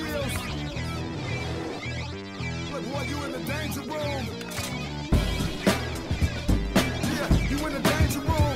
skills. Look, boy, you in the danger room. Yeah, you in the danger room.